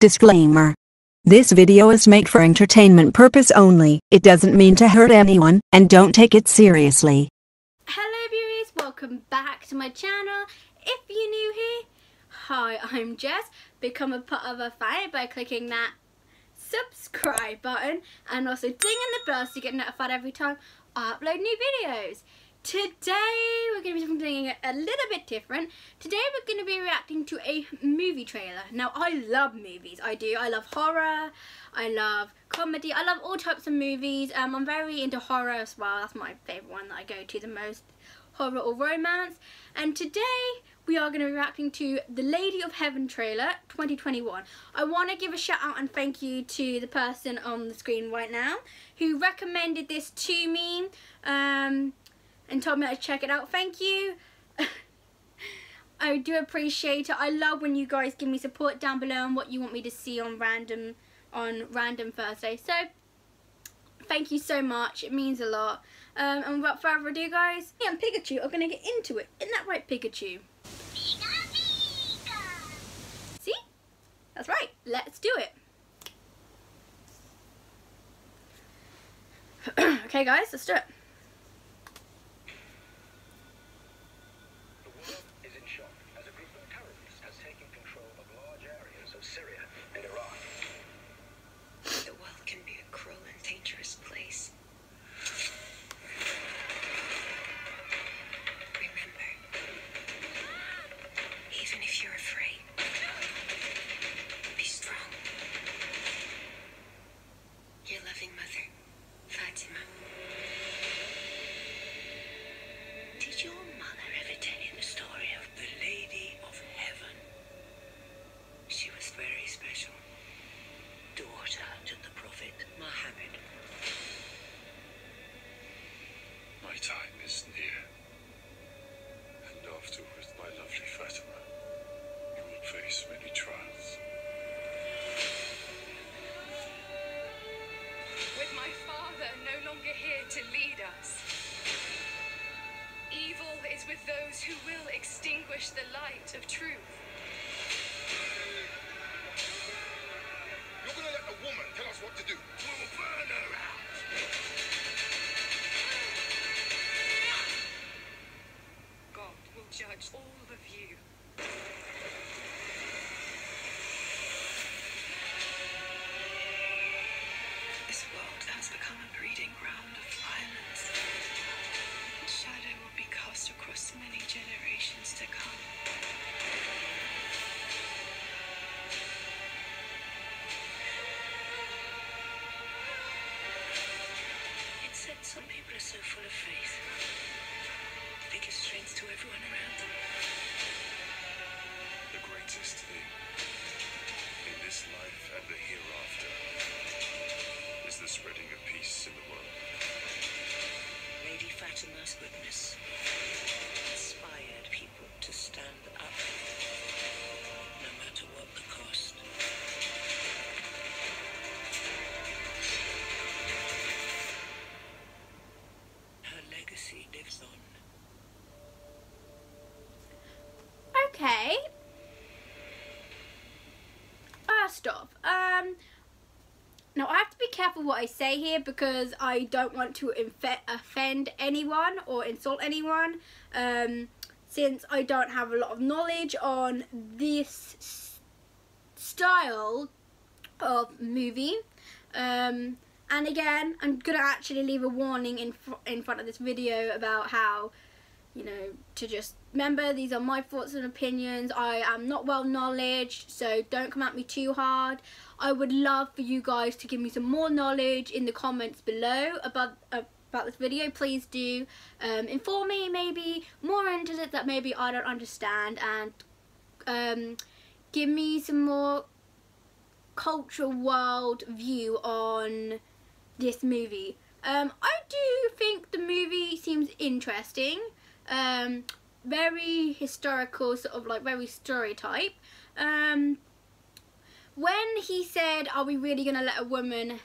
Disclaimer. This video is made for entertainment purpose only. It doesn't mean to hurt anyone, and don't take it seriously. Hello viewers, welcome back to my channel. If you're new here, hi, I'm Jess. Become a part of a family by clicking that subscribe button and also ding in the bell so you get notified every time I upload new videos. Today we're going to be doing a little bit different. Today we're going to be reacting to a movie trailer. Now I love movies, I do. I love horror, I love comedy, I love all types of movies. Um, I'm very into horror as well, that's my favourite one that I go to the most. Horror or romance. And today we are going to be reacting to the Lady of Heaven trailer 2021. I want to give a shout out and thank you to the person on the screen right now who recommended this to me. Um, and told me to check it out. Thank you. I do appreciate it. I love when you guys give me support down below and what you want me to see on random on random Thursday. So thank you so much. It means a lot. Um, and without further ado, guys, me and Pikachu are gonna get into it. Isn't that right, Pikachu? See? That's right. Let's do it. okay, guys, let's do it. Those who will extinguish the light of truth. You're gonna let a woman tell us what to do. We'll burn her out. God will judge all of you. This world has become a breeding ground many generations to come. It said some people are so full of faith. They give strength to everyone around First off, um, now I have to be careful what I say here because I don't want to offend anyone or insult anyone um, since I don't have a lot of knowledge on this style of movie. Um, and again, I'm going to actually leave a warning in, fr in front of this video about how you know, to just remember these are my thoughts and opinions. I am not well knowledge, so don't come at me too hard. I would love for you guys to give me some more knowledge in the comments below about about this video. Please do um, inform me maybe more into it that maybe I don't understand and um, give me some more cultural world view on this movie. Um, I do think the movie seems interesting um, very historical, sort of like very story type. Um, when he said, are we really going to let a woman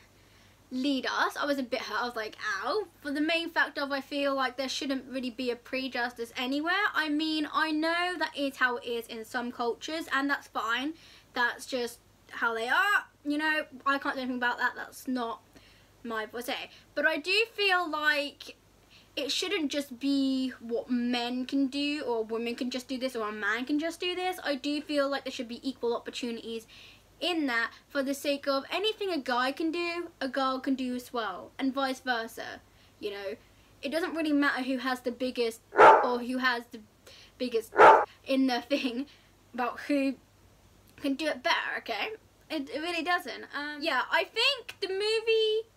lead us, I was a bit hurt. I was like, ow. For the main fact of I feel like there shouldn't really be a prejudice anywhere. I mean, I know that is how it is in some cultures and that's fine. That's just how they are. You know, I can't do anything about that. That's not my say. But I do feel like it shouldn't just be what men can do or women can just do this or a man can just do this. I do feel like there should be equal opportunities in that for the sake of anything a guy can do, a girl can do as well, and vice versa. You know, it doesn't really matter who has the biggest or who has the biggest in the thing about who can do it better, okay? It, it really doesn't. Um, yeah, I think the movie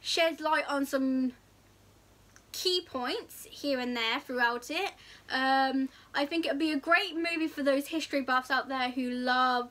sheds light on some key points here and there throughout it. Um, I think it would be a great movie for those history buffs out there who love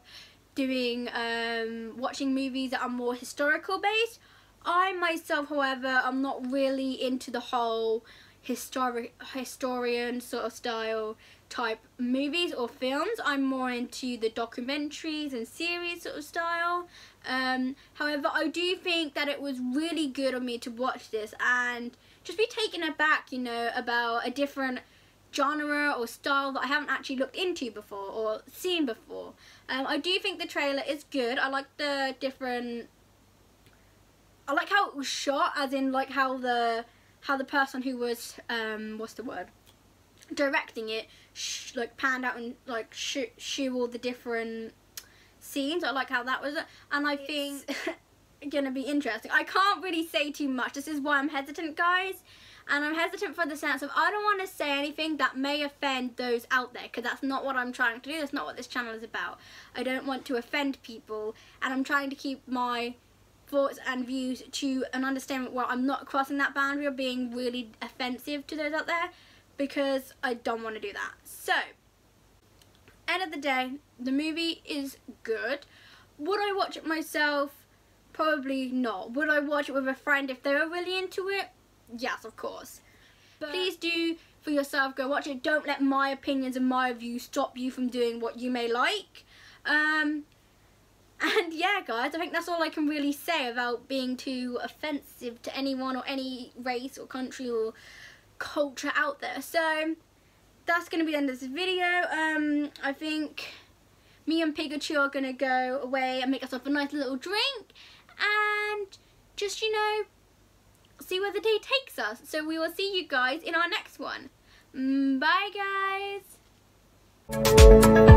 doing um, watching movies that are more historical based. I myself, however, I'm not really into the whole historic historian sort of style type movies or films. I'm more into the documentaries and series sort of style. Um, however, I do think that it was really good of me to watch this and just be taken aback, you know, about a different genre or style that I haven't actually looked into before or seen before. Um, I do think the trailer is good. I like the different. I like how it was shot, as in like how the how the person who was um what's the word directing it sh- like panned out and like shoot shoot all the different scenes. I like how that was, and I think gonna be interesting. I can't really say too much. This is why I'm hesitant, guys. And I'm hesitant for the sense of I don't want to say anything that may offend those out there because that's not what I'm trying to do. That's not what this channel is about. I don't want to offend people and I'm trying to keep my thoughts and views to an understanding where I'm not crossing that boundary of being really offensive to those out there because I don't want to do that. So, end of the day, the movie is good. Would I watch it myself? Probably not. Would I watch it with a friend if they were really into it? Yes, of course. But please do for yourself go watch it. Don't let my opinions and my views stop you from doing what you may like. Um, and yeah, guys, I think that's all I can really say about being too offensive to anyone or any race or country or culture out there. So that's going to be the end of this video. Um, I think me and Pikachu are going to go away and make ourselves a nice little drink and just, you know, see where the day takes us. So we will see you guys in our next one. Mm, bye, guys.